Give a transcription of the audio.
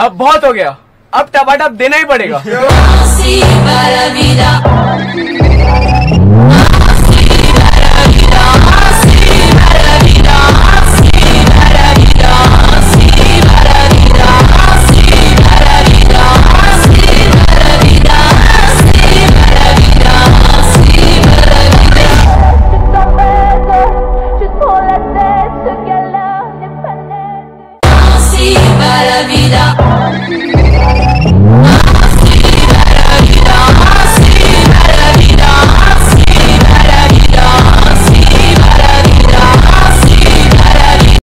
अब बहुत हो गया अब टमाटर देना ही पड़ेगा. up.